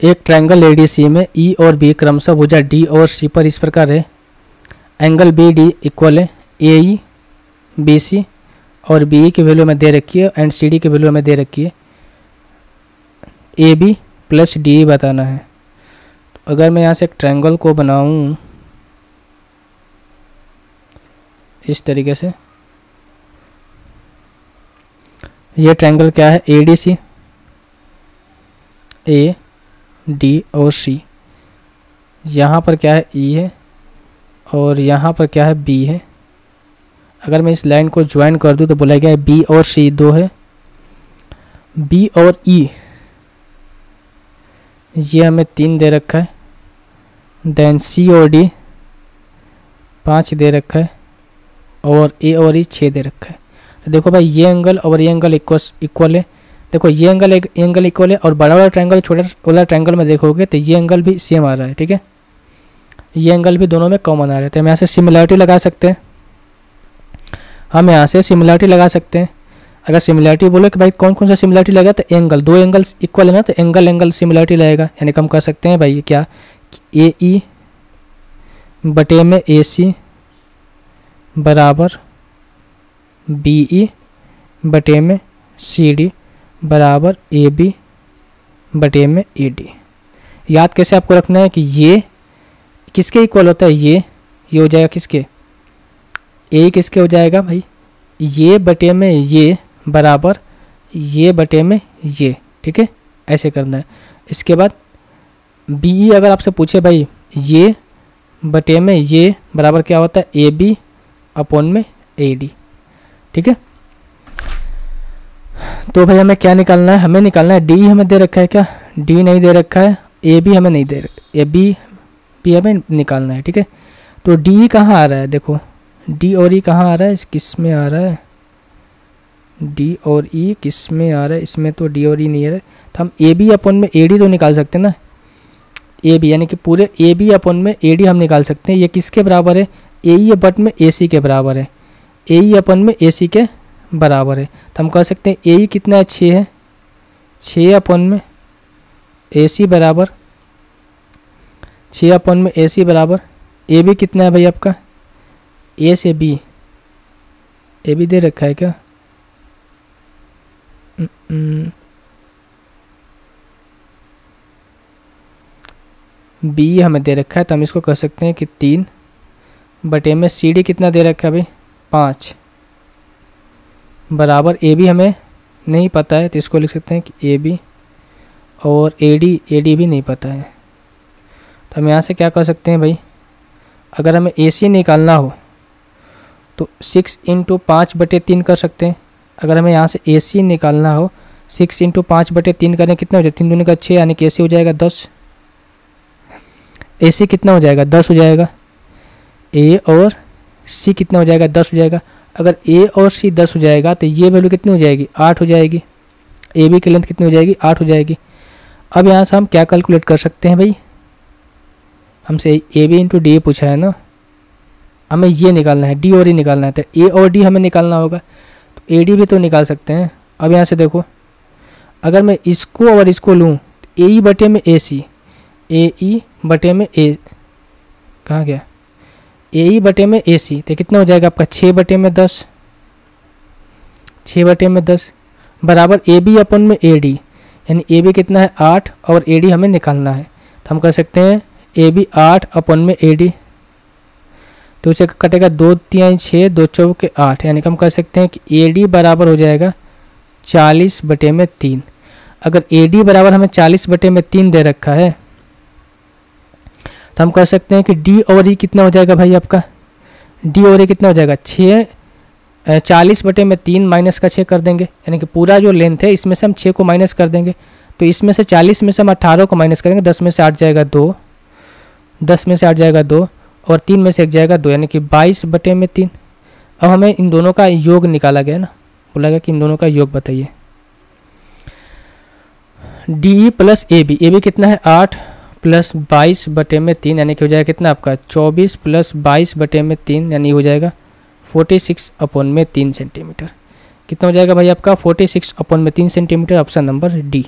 एक triangle ADC में ई e और बी क्रमशः भुजा डी और सी पर इस प्रकार है। एंगल बी डी इक्वल है ए ई बी सी और बी ई की वैल्यू में दे रखी है एंड सी डी की वैल्यू में दे रखी है। A B plus D E बताना है। तो अगर मैं यहाँ से एक ट्रायंगल को बनाऊँ, इस तरीके से, ये ट्रायंगल क्या है? A D C A D और सी। यहाँ पर क्या है? ई e है। और यहाँ पर क्या है? बी है। अगर मैं इस लाइन को ज्वाइन कर दूँ तो बोला गया है बी और सी दो है। बी और ई। e, ये हमें तीन दे रखा है। देन सी और डी पाँच दे रखा है। और ए और ई e छः दे रखा है। तो देखो भाई ये एंगल और ये एंगल इक्वल इक्वल है। देखो, ये एंगल एक एंगल इक्वल है और बड़ा वाला ट्रायंगल छोटा वाला ट्रायंगल में देखोगे तो ये एंगल भी सेम आ रहा है, ठीक है? ये एंगल भी दोनों में कॉमन आ रहे थे तो हम यहाँ से सिमिलरिटी लगा सकते हैं। हम यहाँ से सिमिलरिटी लगा सकते हैं। अगर सिमिलरिटी बोलो कि भाई कौन कौन सा सिमिलरिटी लगेगा तो एंगल दो एंगल इक्वल है ना तो एंगल एंगल सिमिलरिटी लगेगा। यानी कम कर सकते हैं भाई क्या? ए ई e बटे में ए सी बराबर बी ई e बटे में सी डी बराबर ए बी बटे में ए डी। याद कैसे आपको रखना है कि ये किसके इक्वल होता है? ये ये हो जाएगा किसके? ए किसके हो जाएगा भाई? ये बटे में ये बराबर ये बटे में ये, ठीक है? ऐसे करना है। इसके बाद बी ई अगर आपसे पूछे भाई, ये बटे में ये बराबर क्या होता है? ए बी अपोन में ए डी ठीक है? तो भाई हमें क्या निकालना है? हमें निकालना है डी हमें दे रखा है क्या? डी नहीं दे रखा है ए बी हमें नहीं दे रखा ए बी भी हमें निकालना है, ठीक है? तो डी कहाँ आ रहा है? देखो डी और ई e कहाँ आ रहा है? किसमें आ रहा है? डी और ई e किसमें आ रहा है? इसमें तो डी और ई e नहीं आ रहा है। तो हम ए बी अपन में ए डी तो निकाल सकते हैं ना? ए बी यानी कि पूरे ए बी अपन में ए डी हम निकाल सकते हैं। ये किसके बराबर है? ए ई बट में ए सी के बराबर है। ए ई अपन में ए सी के बराबर है। तो हम कह सकते हैं ए ई कितना है? छः है। छः अपन में ए सी बराबर। छः अपन में ए सी बराबर। ए बी कितना है भाई आपका? ए से बी ए बी दे रखा है क्या? बी हमें दे रखा है तो हम इसको कह सकते हैं कि तीन। बटे में सी डी कितना दे रखा है भाई? पाँच। बराबर ए बी हमें नहीं पता है तो इसको लिख सकते हैं कि ए बी और ए डी ए डी भी नहीं पता है। तो हम यहाँ से क्या कर सकते हैं भाई? अगर हमें ए सी निकालना हो तो सिक्स इंटू पाँच बटे तीन कर सकते हैं। अगर हमें यहाँ से ए सी निकालना हो सिक्स इंटू पाँच बटे तीन करें कितना हो जाए? तीन दूनी का छः, यानी कि ए सी हो जाएगा दस। ए सी कितना हो जाएगा? दस हो जाएगा। ए और सी कितना हो जाएगा? दस हो जाएगा। अगर ए और सी दस हो जाएगा तो ये वैल्यू कितनी हो जाएगी? आठ हो जाएगी। ए बी की लेंथ कितनी हो जाएगी? आठ हो जाएगी। अब यहाँ से हम क्या कैलकुलेट कर सकते हैं भाई? हमसे ए बी इंटू डी पूछा है ना? हमें ये निकालना है डी और ई निकालना है तो ए और डी हमें निकालना होगा। तो ए डी भी तो निकाल सकते हैं। अब यहाँ से देखो। अगर मैं इसको और इसको लूँ तो ए ई बटे में ए सी ए ई बटे में ए कहाँ गया? ए ई बटे में ए सी तो कितना हो जाएगा आपका? छः बटे में दस। छः बटे में दस। बराबर ए बी अपन में ए डी यानी ए बी कितना है? आठ। और ए डी हमें निकालना है। तो हम कह सकते हैं ए बी आठ अपन में ए डी तो उसे कटेगा दो तीन छः दो चौके आठ। यानी कि हम कह सकते हैं कि ए डी बराबर हो जाएगा चालीस बटे में तीन। अगर ए डी बराबर हमें चालीस बटे में तीन दे रखा है तो हम कह सकते हैं कि डी और ई कितना हो जाएगा भाई आपका? डी और ई कितना हो जाएगा? छः चालीस बटे में तीन माइनस का छः कर देंगे। यानी कि पूरा जो लेंथ है, इसमें से हम छः को माइनस कर देंगे। तो इसमें से चालीस में से हम अट्ठारह को माइनस करेंगे। दस में से आठ जाएगा दो। दस में से आठ जाएगा दो और तीन में से एक जाएगा दो। यानी कि बाईस बटे में तीन। अब हमें इन दोनों का योग निकाला गया ना? बोला गया कि इन दोनों का योग बताइए। D E plus A B A B कितना है? आठ। प्लस बाईस बटे में तीन, यानी कि हो जाएगा कितना आपका? चौबीस प्लस बाईस बटे में तीन, यानी हो जाएगा फोर्टी सिक्स अपॉन में तीन सेंटीमीटर। कितना हो जाएगा भाई आपका? फोर्टी सिक्स अपॉन में तीन सेंटीमीटर, ऑप्शन नंबर डी।